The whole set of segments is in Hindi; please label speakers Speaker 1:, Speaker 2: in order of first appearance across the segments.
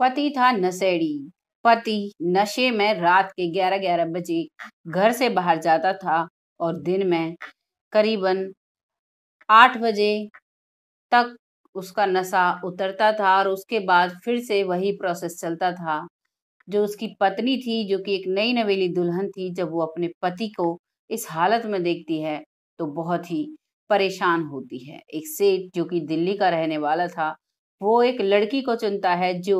Speaker 1: पति था नशेड़ी। पति नशे में रात के 11-11 बजे घर से बाहर जाता था और दिन में करीबन आठ बजे तक उसका नशा उतरता था और उसके बाद फिर से वही प्रोसेस चलता था। जो उसकी पत्नी थी, जो कि एक नई नवेली दुल्हन थी, जब वो अपने पति को इस हालत में देखती है तो बहुत ही परेशान होती है। एक सेठ जो कि दिल्ली का रहने वाला था वो एक लड़की को चुनता है जो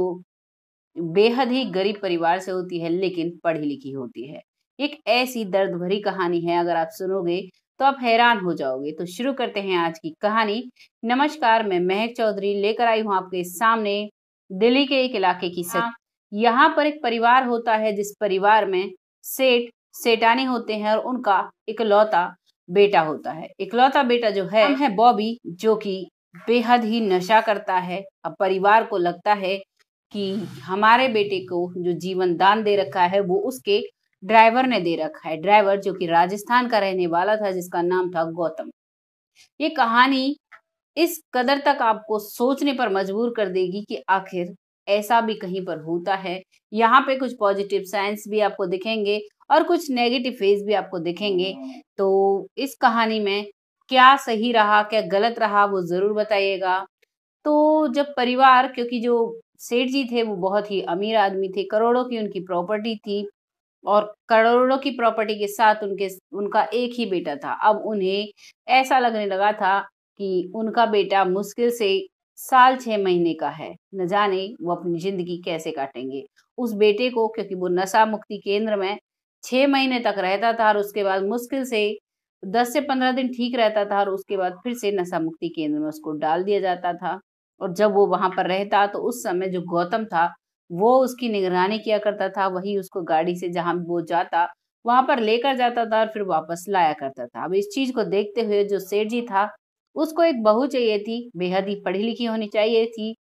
Speaker 1: बेहद ही गरीब परिवार से होती है लेकिन पढ़ी लिखी होती है। एक ऐसी दर्द भरी कहानी है अगर आप सुनोगे तो आप हैरान हो जाओगे। तो शुरू करते हैं आज की कहानी। नमस्कार मैं महक चौधरी लेकर आई हूँ आपके सामने दिल्ली के एक इलाके की सच। यहाँ पर एक परिवार होता है जिस परिवार में सेठ सेठानी होते हैं और उनका इकलौता बेटा होता है। इकलौता बेटा जो है है बॉबी जो कि बेहद ही नशा करता है। अब परिवार को लगता है कि हमारे बेटे को जो जीवन दान दे रखा है, वो उसके ड्राइवर ने दे रखा है। ड्राइवर जो कि राजस्थान का रहने वाला था, जिसका नाम था गौतम। ये कहानी इस कदर तक आपको सोचने पर मजबूर कर देगी कि आखिर ऐसा भी कहीं पर होता है। यहाँ पे कुछ पॉजिटिव साइंस भी आपको दिखेंगे और कुछ नेगेटिव फ़ेज़ भी आपको दिखेंगे। तो इस कहानी में क्या सही रहा, क्या गलत रहा, वो ज़रूर बताइएगा। तो जब परिवार, क्योंकि जो सेठ जी थे, वो बहुत ही अमीर आदमी थे, करोड़ों की उनकी प्रॉपर्टी थी और करोड़ों की प्रॉपर्टी के साथ उनके, उनका एक ही बेटा था। अब उन्हें ऐसा लगने लगा था कि उनका बेटा मुश्किल से साल छह महीने का है। न जाने वो अपनी ज़िंदगी कैसे काटेंगे। उस बेटे को, क्योंकि वो नशा मुक्ति केंद्र में छह महीने तक रहता था और उसके बाद मुश्किल से दस से पंद्रह दिन ठीक रहता था और उसके बाद फिर से नशा मुक्ति केंद्र में उसको डाल दिया जाता था। और जब वो वहाँ पर रहता तो उस समय जो गौतम था, वो उसकी निगरानी किया करता था, वही उसको गाड़ी से जहाँ वो जाता, वहाँ पर लेकर जाता था और फिर वापस लाया करता था। अब इस चीज़ को देखते हुए जो सेठ जी था, उसको एक बहू चाहिए थी, बेहद ही पढ़ी लिखी होनी चाहिए थी।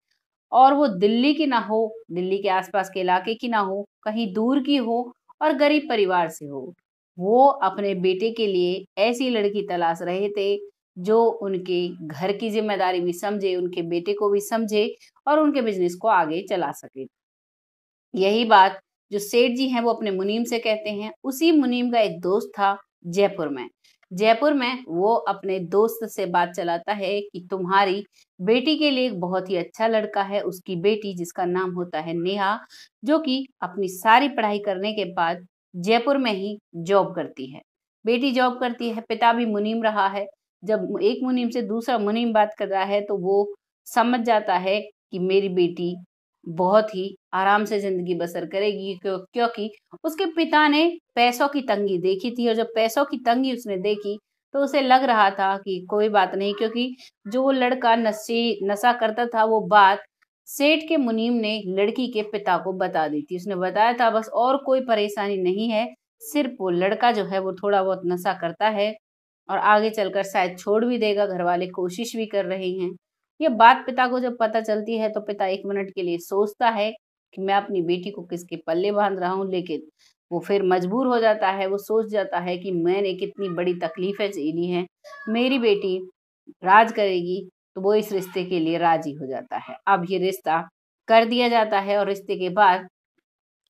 Speaker 1: और वो दिल्ली की ना हो, दिल्ली के आसपास के इलाके की ना हो, कहीं दूर की हो और गरीब परिवार से हो। वो अपने बेटे के लिए ऐसी लड़की तलाश रहे थे, जो उनके घर की ज़िम्मेदारी भी समझे, उनके बेटे को भी समझे और उनके बिज़नेस को आगे चला सके। यही बात जो सेठ जी हैं, वो अपने मुनीम से कहते हैं। उसी मुनीम का एक दोस्त था जयपुर में। जयपुर में वो अपने दोस्त से बात चलाता है कि तुम्हारी बेटी के लिए एक बहुत ही अच्छा लड़का है, उसकी बेटी जिसका नाम होता है नेहा, जो कि अपनी सारी पढ़ाई करने के बाद जयपुर में ही जॉब करती है। बेटी जॉब करती है, पिता भी मुनीम रहा है। जब एक मुनीम से दूसरा मुनीम बात कर रहा है तो वो समझ जाता है कि मेरी बेटी बहुत ही आराम से ज़िंदगी बसर करेगी, क्यों, क्योंकि उसके पिता ने पैसों की तंगी देखी थी और जब पैसों की तंगी उसने देखी तो उसे लग रहा था कि कोई बात नहीं, क्योंकि जो लड़का नशे, नशा करता था, वो बात सेठ के मुनीम ने लड़की के पिता को बता दी थी। उसने बताया था, बस और कोई परेशानी नहीं है, सिर्फ़ वो लड़का जो है वो थोड़ा बहुत नशा करता है और आगे चलकर शायद छोड़ भी देगा घर वाले कोशिश भी कर रहे हैं। ये बात पिता को जब पता चलती है तो पिता एक मिनट के लिए सोचता है कि मैं अपनी बेटी को किसके पल्ले बाँध रहा हूँ, लेकिन वो फिर मजबूर हो जाता है। वो सोच जाता है कि मैंने कितनी बड़ी तकलीफें झेली हैं। मेरी बेटी राज करेगी तो वो इस रिश्ते के लिए राज़ी हो जाता है। अब ये रिश्ता कर दिया जाता है और रिश्ते के बाद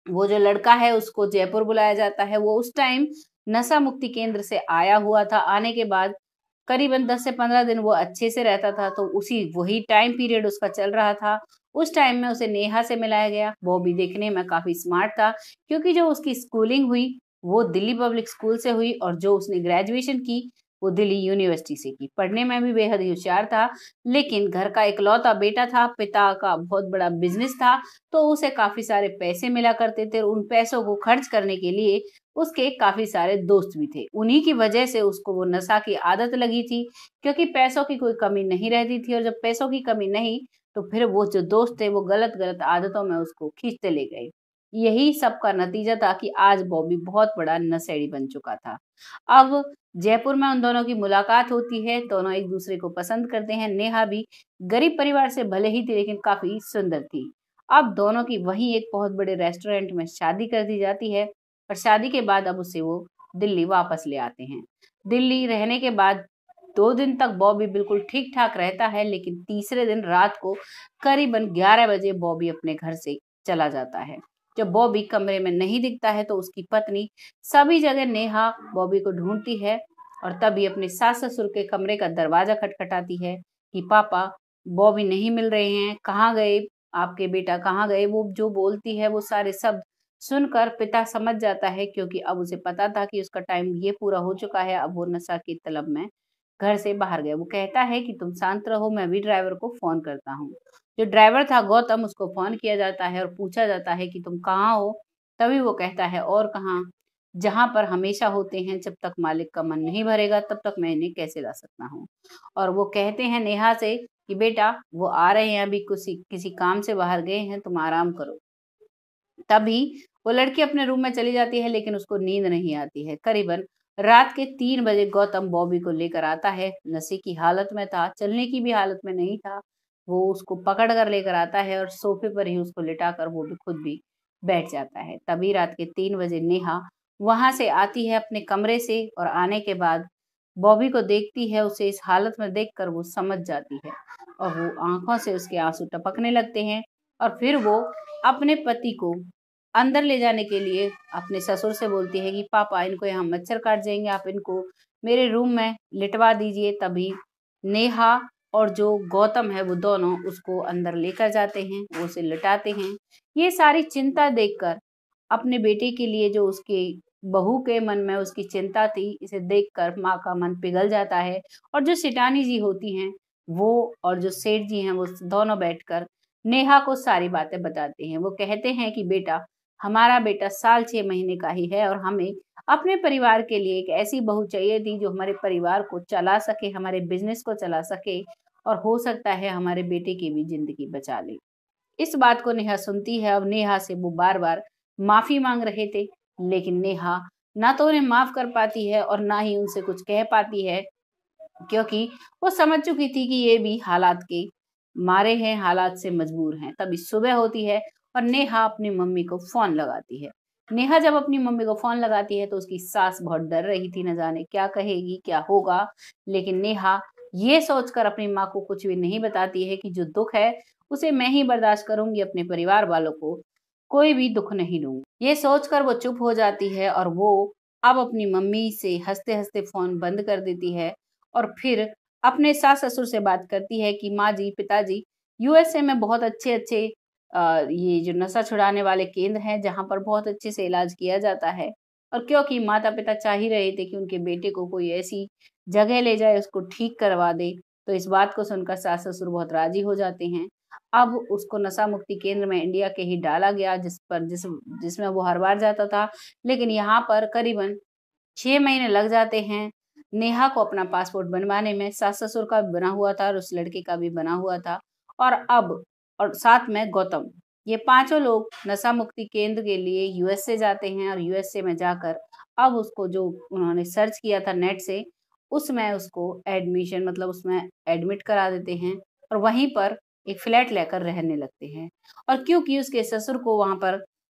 Speaker 1: वो जो लड़का है उसको जयपुर बुलाया जाता है। वो उस टाइम नशा मुक्ति केंद्र से आया हुआ था। आने के बाद करीबन 10 से 15 दिन वो अच्छे से रहता था तो उसी वही टाइम पीरियड उसका चल रहा था। उस टाइम में उसे नेहा से मिलाया गया। वो भी देखने में काफ़ी स्मार्ट था क्योंकि जो उसकी स्कूलिंग हुई वो दिल्ली पब्लिक स्कूल से हुई और जो उसने ग्रेजुएशन की वो दिल्ली यूनिवर्सिटी से की पढ़ने में भी बेहद होशियार था, लेकिन घर का इकलौता बेटा था, पिता का बहुत बड़ा बिज़नेस था तो उसे काफ़ी सारे पैसे मिला करते थे और उन पैसों को खर्च करने के लिए उसके काफ़ी सारे दोस्त भी थे। उन्हीं की वजह से उसको वो नशा की आदत लगी थी, क्योंकि पैसों की कोई कमी नहीं रहती थी और जब पैसों की कमी नहीं तो फिर वो जो दोस्त थे, वो गलत गलत आदतों में उसको खींचते ले गए। यही सब का नतीजा था कि आज बॉबी बहुत बड़ा नशेड़ी बन चुका था। अब जयपुर में उन दोनों की मुलाकात होती है, दोनों एक दूसरे को पसंद करते हैं। नेहा भी गरीब परिवार से भले ही थी, लेकिन काफ़ी सुंदर थी। अब दोनों की वही एक बहुत बड़े रेस्टोरेंट में शादी कर दी जाती है और शादी के बाद अब उसे वो दिल्ली वापस ले आते हैं। दिल्ली रहने के बाद दो दिन तक बॉबी बिल्कुल ठीक ठाक रहता है, लेकिन तीसरे दिन रात को करीबन 11 बजे बॉबी अपने घर से चला जाता है। जब बॉबी कमरे में नहीं दिखता है तो उसकी पत्नी सभी जगह नेहा, बॉबी को ढूंढती है और तभी अपने सास ससुर के कमरे का दरवाज़ा खटखटाती है कि, पापा, बॉबी नहीं मिल रहे हैं। कहाँ गए? आपके बेटा कहाँ गए? वो जो बोलती है वो सारे शब्द सुनकर पिता समझ जाता है क्योंकि अब उसे पता था कि उसका टाइम ये पूरा हो चुका है। अब वो नशा की तलब में घर से बाहर गया। वो कहता है कि, तुम शांत रहो, मैं भी ड्राइवर को फ़ोन करता हूँ। जो ड्राइवर था गौतम, उसको फ़ोन किया जाता है और पूछा जाता है कि, तुम कहाँ हो? तभी वो कहता है, और कहाँ? जहाँ पर हमेशा होते हैं, जब तक मालिक का मन नहीं भरेगा, तब तक मैं इन्हें कैसे ला सकता हूँ? और वो कहते हैं नेहा से कि, बेटा, वो आ रहे हैं अभी, किसी किसी काम से बाहर गए हैं, तुम आराम करो। तभी वो लड़की अपने रूम में चली जाती है, लेकिन उसको नींद नहीं आती है। करीबन रात के तीन बजे गौतम बॉबी को लेकर आता है। नशे की हालत में था, चलने की भी हालत में नहीं था। वो उसको पकड़ कर लेकर आता है और सोफे पर ही उसको लिटाकर वो भी खुद भी बैठ जाता है। तभी रात के तीन बजे नेहा वहाँ से आती है अपने कमरे से और आने के बाद बॉबी को देखती है, उसे इस हालत में देखकर वो समझ जाती है और वो आँखों से उसके आँसू टपकने लगते हैं और फिर वो अपने पति को अंदर ले जाने के लिए अपने ससुर से बोलती है कि, पापा, इनको यहाँ मच्छर काट जाएँगे, आप इनको मेरे रूम में लिटवा दीजिए। तभी नेहा और जो गौतम है, वो दोनों उसको अंदर लेकर जाते हैं, वो उसे लिटाते हैं। ये सारी चिंता देखकर, अपने बेटे के लिए जो उसके बहू के मन में उसकी चिंता थी, इसे देखकर माँ का मन पिघल जाता है और जो सिटानी जी होती हैं, वो और जो सेठ जी हैं, वो दोनों बैठकर नेहा को सारी बातें बताते हैं। वो कहते हैं कि, बेटा हमारा बेटा साल छह महीने का ही है और हमें अपने परिवार के लिए एक ऐसी बहू चाहिए थी जो हमारे परिवार को चला सके, हमारे बिज़नेस को चला सके और हो सकता है हमारे बेटे की भी ज़िंदगी बचा ले। इस बात को नेहा सुनती है और नेहा से वो बार बार माफ़ी मांग रहे थे, लेकिन नेहा ना तो उन्हें माफ़ कर पाती है और ना ही उनसे कुछ कह पाती है, क्योंकि वो समझ चुकी थी कि ये भी हालात के मारे हैं, हालात से मजबूर हैं। तभी सुबह होती है और नेहा अपनी मम्मी को फ़ोन लगाती है। नेहा जब अपनी मम्मी को फ़ोन लगाती है तो उसकी सास बहुत डर रही थी, न जाने क्या कहेगी, क्या होगा। लेकिन नेहा ये सोचकर अपनी माँ को कुछ भी नहीं बताती है कि जो दुख है, उसे मैं ही बर्दाश्त करूँगी अपने परिवार वालों को। कोई भी दुख नहीं दूँगी ये सोचकर वो चुप हो जाती है और वो अब अपनी मम्मी से हँसते हँसते फ़ोन बंद कर देती है और फिर अपने सास ससुर से बात करती है कि, माँ जी, पिताजी, यूएसए में बहुत अच्छे अच्छे ये जो नशा छुड़ाने वाले केंद्र हैं, जहाँ पर बहुत अच्छे से इलाज किया जाता है। और क्योंकि माता पिता चाह ही रहे थे कि उनके बेटे को कोई ऐसी जगह ले जाए, उसको ठीक करवा दे तो इस बात को सुनकर सास ससुर बहुत राज़ी हो जाते हैं। अब उसको नशा मुक्ति केंद्र में इंडिया के ही डाला गया, जिस पर, जिस, जिसमें वो हर बार जाता था। लेकिन यहाँ पर करीबन छह महीने लग जाते हैं नेहा को अपना पासपोर्ट बनवाने में। सास ससुर का भी बना हुआ था और उस लड़के का भी बना हुआ था। और अब और साथ में गौतम। ये पाँचों लोग नशा मुक्ति केंद्र के लिए यूएसए जाते हैं और यूएसए में जाकर अब उसको जो उन्होंने सर्च किया था नेट से, उसमें उसको एडमिशन मतलब उसमें एडमिट करा देते हैं और वहीं पर एक फ्लैट लेकर रहने लगते हैं। और क्योंकि उसके ससुर को वहाँ पर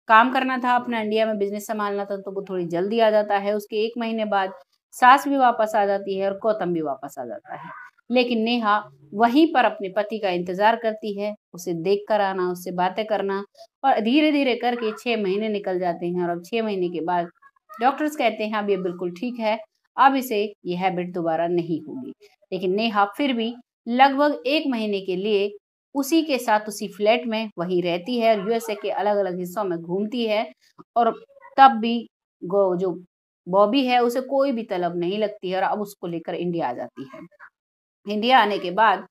Speaker 1: काम करना था, अपना इंडिया में बिज़नेस संभालना था तो वो थोड़ी जल्दी आ जाता है। उसके एक महीने बाद सास भी वापस आ जाती है और गौतम भी वापस आ जाता है। लेकिन नेहा वहीं पर अपने पति का इंतज़ार करती है। उसे देख कर आना, उससे बातें करना और धीरे धीरे करके छह महीने निकल जाते हैं और अब छह महीने के बाद डॉक्टर्स कहते हैं, अब ये बिल्कुल ठीक है, अब इसे ये हैबिट दोबारा नहीं होगी। लेकिन नेहा फिर भी लगभग एक महीने के लिए उसी के साथ उसी फ्लैट में वही रहती है और यूएसए के अलग अलग हिस्सों में घूमती है और तब भी जो बॉबी है, उसे कोई भी तलब नहीं लगती है और अब उसको लेकर इंडिया आ जाती है। इंडिया आने के बाद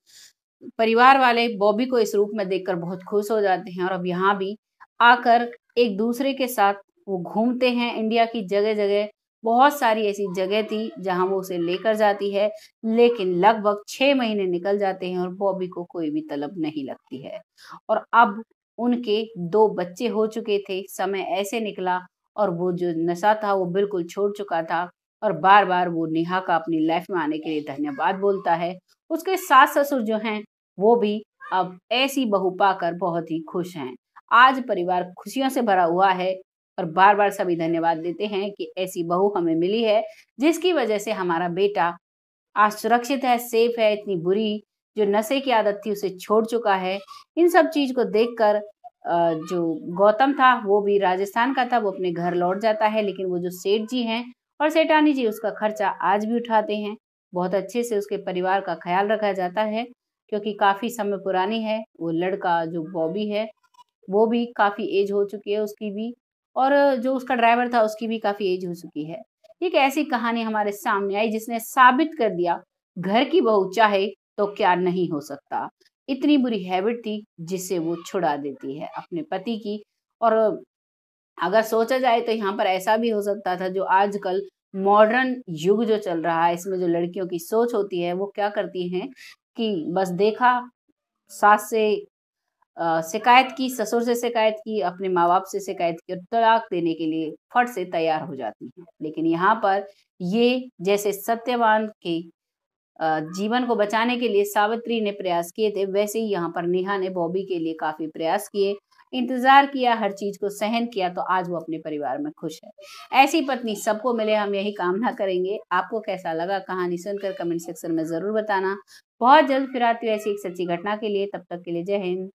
Speaker 1: परिवार वाले बॉबी को इस रूप में देखकर बहुत खुश हो जाते हैं और अब यहाँ भी आकर एक दूसरे के साथ वो घूमते हैं। इंडिया की जगह जगह बहुत सारी ऐसी जगह थी जहाँ वो उसे लेकर जाती है, लेकिन लगभग छह महीने निकल जाते हैं और बॉबी को कोई भी तलब नहीं लगती है। और अब उनके दो बच्चे हो चुके थे, समय ऐसे निकला और वो जो नशा था वो बिल्कुल छोड़ चुका था। और बार बार वो नेहा का अपनी लाइफ में आने के लिए धन्यवाद बोलता है। उसके सास ससुर जो हैं, वो भी अब ऐसी बहू पाकर बहुत ही खुश हैं। आज परिवार खुशियों से भरा हुआ है और बार बार सभी धन्यवाद देते हैं कि ऐसी बहू हमें मिली है, जिसकी वजह से हमारा बेटा आज सुरक्षित है सेफ़ है, इतनी बुरी जो नशे की आदत थी उसे छोड़ चुका है। इन सब चीज़ को देखकर जो गौतम था, वो भी राजस्थान का था, वो अपने घर लौट जाता है, लेकिन वो जो सेठ जी हैं और सेठानी जी उसका खर्चा आज भी उठाते हैं। बहुत अच्छे से उसके परिवार का ख्याल रखा जाता है, क्योंकि काफ़ी समय पुरानी है, वो लड़का जो बॉबी है, वो भी काफ़ी एज हो चुकी है उसकी भी, और जो उसका ड्राइवर था उसकी भी काफ़ी एज हो चुकी है। एक ऐसी कहानी हमारे सामने आई जिसने साबित कर दिया, घर की बहू चाहे तो क्या नहीं हो सकता। इतनी बुरी हैबिट थी जिससे वो छुड़ा देती है अपने पति की, और अगर सोचा जाए तो यहाँ पर ऐसा भी हो सकता था जो आजकल मॉडर्न युग जो चल रहा है, इसमें जो लड़कियों की सोच होती है, वो क्या करती हैं कि बस देखा, सास से शिकायत की, ससुर से शिकायत की, अपने माँ बाप से शिकायत की और तलाक देने के लिए फट से तैयार हो जाती हैं। लेकिन यहाँ पर ये जैसे सत्यवान के जीवन को बचाने के लिए सावित्री ने प्रयास किए थे, वैसे ही यहाँ पर नेहा ने बॉबी के लिए काफ़ी प्रयास किए। इंतज़ार किया, हर चीज़ को सहन किया तो आज वो अपने परिवार में खुश है। ऐसी पत्नी सबको मिले, हम यही कामना करेंगे। आपको कैसा लगा कहानी सुनकर कमेंट सेक्शन में ज़रूर बताना। बहुत जल्द फिर आती है ऐसी एक सच्ची घटना के लिए, तब तक के लिए जय हिंद।